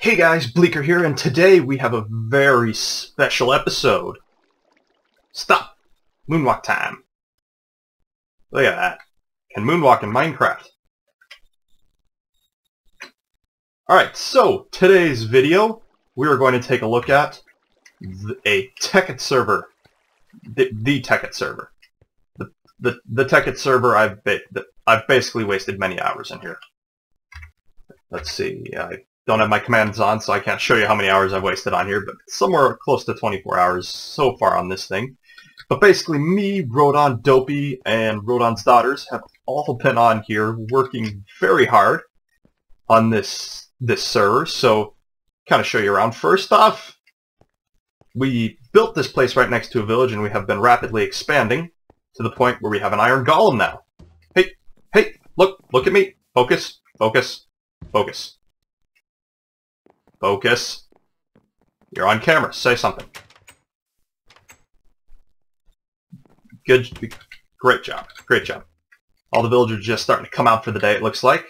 Hey guys, Bleaker here, and today we have a very special episode. Stop! Moonwalk time. Look at that. Can moonwalk in Minecraft. Alright, so today's video, we are going to take a look at a Tekkit server. The, the Tekkit server. The, the, the Tekkit server I've, ba I've basically wasted many hours in here. Let's see, I don't have my commands on, so I can't show you how many hours I've wasted on here, but somewhere close to 24 hours so far on this thing. But basically, me, Rhodon, Dopey, and Rhodon's daughters have all been on here working very hard on this this server. So, kind of show you around. First off, we built this place right next to a village, and we have been rapidly expanding to the point where we have an iron golem now. Hey, hey, look, look at me. Focus, focus, focus. Focus. You're on camera. Say something. Good. Great job. Great job. All the villagers just starting to come out for the day, it looks like.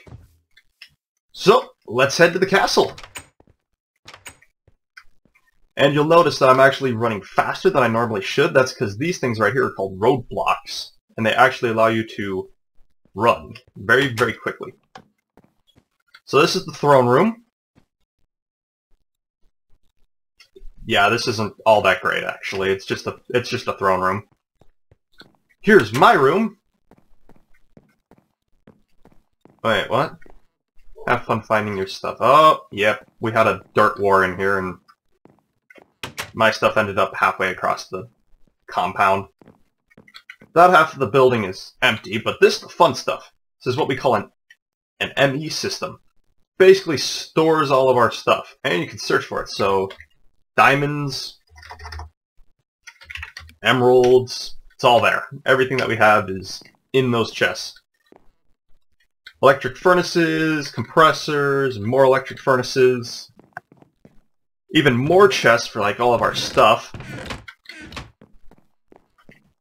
So, let's head to the castle. And you'll notice that I'm actually running faster than I normally should. That's because these things right here are called roadblocks. And they actually allow you to run very, very quickly. So this is the throne room. Yeah, this isn't all that great actually. It's just a it's just a throne room. Here's my room. Wait, what? Have fun finding your stuff. Oh, yep. We had a dirt war in here and my stuff ended up halfway across the compound. That half of the building is empty, but this the fun stuff. This is what we call an, an ME system. Basically stores all of our stuff, and you can search for it. So diamonds, emeralds, it's all there. Everything that we have is in those chests. Electric furnaces, compressors, more electric furnaces, even more chests for like all of our stuff.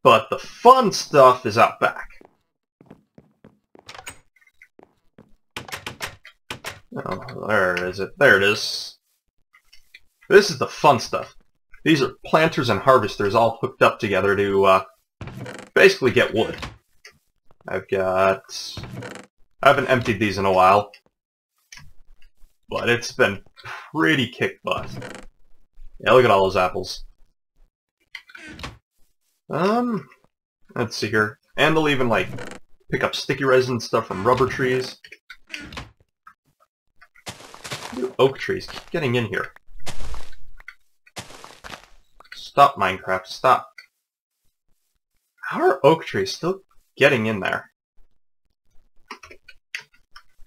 But the fun stuff is out back. Oh, there is it. There it is. This is the fun stuff. These are planters and harvesters all hooked up together to uh, basically get wood. I've got... I haven't emptied these in a while. But it's been pretty kick butt. Yeah, look at all those apples. Um, let's see here. And they'll even, like, pick up sticky resin stuff from rubber trees. Oak trees. Keep getting in here. Stop, Minecraft. Stop. How are oak trees still getting in there?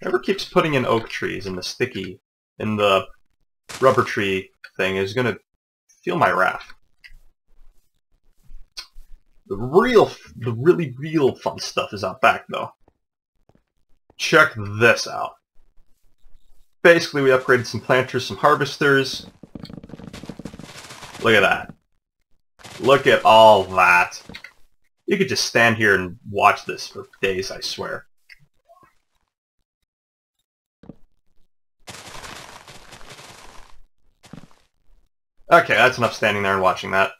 Whoever keeps putting in oak trees in the sticky, in the rubber tree thing is to feel my wrath. The real, the really real fun stuff is out back, though. Check this out. Basically, we upgraded some planters, some harvesters. Look at that. Look at all that. You could just stand here and watch this for days, I swear. Okay, that's enough standing there and watching that.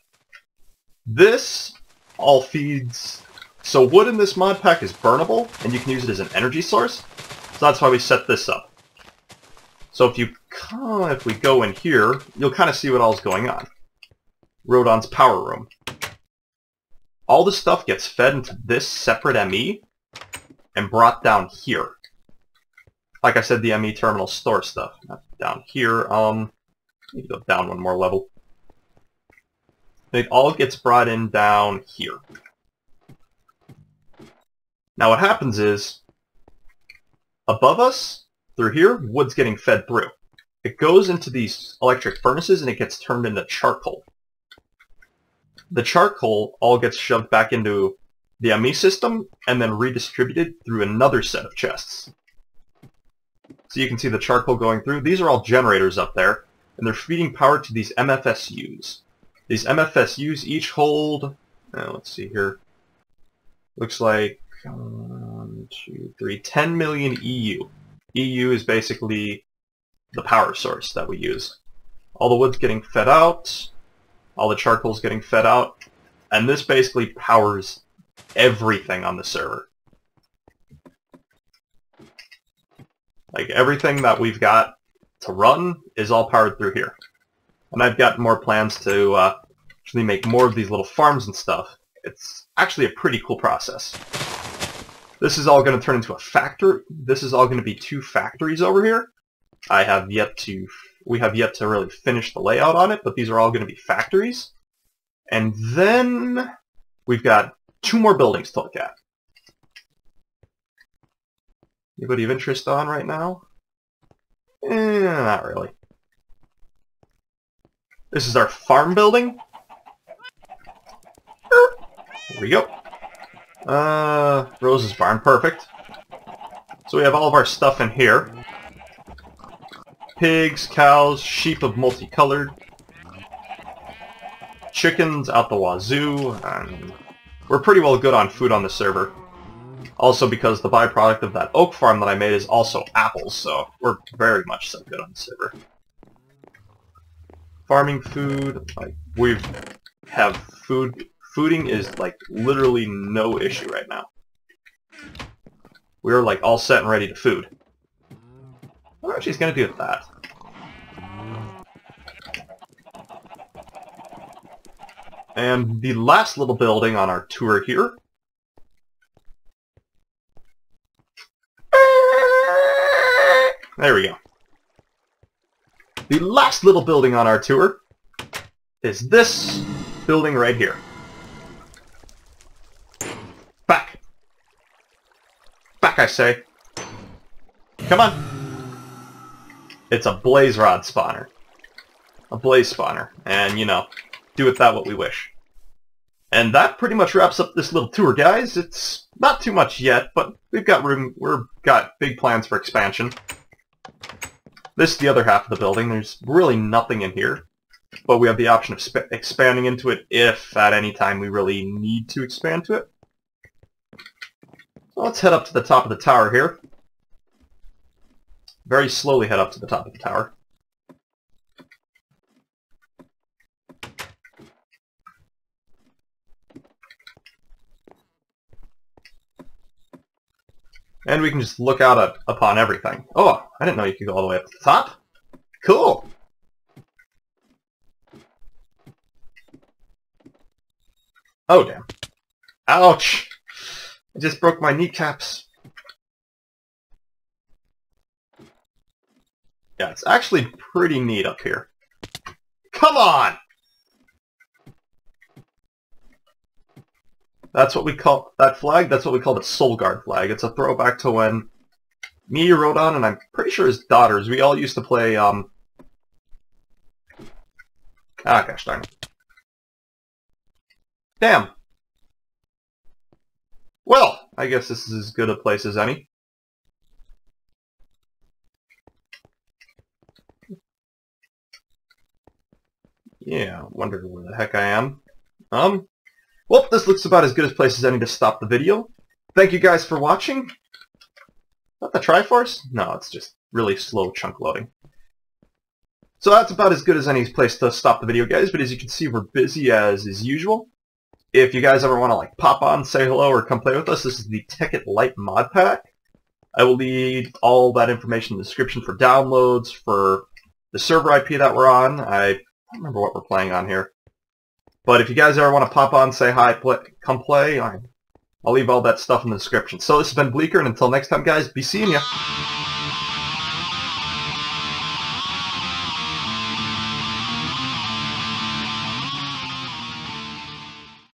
This all feeds... So wood in this mod pack is burnable, and you can use it as an energy source. So that's why we set this up. So if you if we go in here, you'll kind of see what all's going on. Rhodon's power room. All the stuff gets fed into this separate ME and brought down here. Like I said, the ME terminal store stuff. Down here. Um, to go down one more level. It all gets brought in down here. Now what happens is, above us, through here, wood's getting fed through. It goes into these electric furnaces and it gets turned into charcoal the charcoal all gets shoved back into the ME system and then redistributed through another set of chests. So you can see the charcoal going through. These are all generators up there, and they're feeding power to these MFSUs. These MFSUs each hold, uh, let's see here, looks like one, two, three, 10 million EU. EU is basically the power source that we use. All the wood's getting fed out, all the charcoal's getting fed out, and this basically powers everything on the server. Like everything that we've got to run is all powered through here. And I've got more plans to uh, actually make more of these little farms and stuff. It's actually a pretty cool process. This is all going to turn into a factory. This is all going to be two factories over here. I have yet to, we have yet to really finish the layout on it, but these are all going to be factories. And then we've got two more buildings to look at. Anybody of interest on right now? Eh, not really. This is our farm building. Here we go. Uh, Rose's barn, perfect. So we have all of our stuff in here. Pigs, cows, sheep of multicolored, chickens out the wazoo, and we're pretty well good on food on the server. Also because the byproduct of that oak farm that I made is also apples, so we're very much so good on the server. Farming food, like, we have food fooding is like literally no issue right now. We're like all set and ready to food. What she's gonna do with that. And the last little building on our tour here There we go. The last little building on our tour is this building right here. Back. Back, I say. Come on. It's a blaze rod spawner. A blaze spawner. And, you know, do with that what we wish. And that pretty much wraps up this little tour, guys. It's not too much yet, but we've got room. We've got big plans for expansion. This is the other half of the building. There's really nothing in here, but we have the option of expanding into it if at any time we really need to expand to it. So let's head up to the top of the tower here. Very slowly head up to the top of the tower. And we can just look out at, upon everything. Oh, I didn't know you could go all the way up to the top. Cool! Oh, damn. Ouch! I just broke my kneecaps. Yeah, it's actually pretty neat up here. Come on! That's what we call that flag. That's what we call the Soul Guard flag. It's a throwback to when me, Rhodon, and I'm pretty sure his daughters, we all used to play, um... Ah, gosh darn it. Damn. Well, I guess this is as good a place as any. Yeah, wonder where the heck I am. Um, well, this looks about as good a place as any to stop the video. Thank you guys for watching. Not the Triforce? No, it's just really slow chunk loading. So that's about as good as any place to stop the video, guys, but as you can see, we're busy as is usual. If you guys ever want to like pop on, say hello, or come play with us, this is the Tekkit Lite mod pack. I will leave all that information in the description for downloads, for the server IP that we're on. I don't remember what we're playing on here. But if you guys ever want to pop on, say hi, play, come play, I'll leave all that stuff in the description. So this has been Bleaker, and until next time, guys, be seeing ya.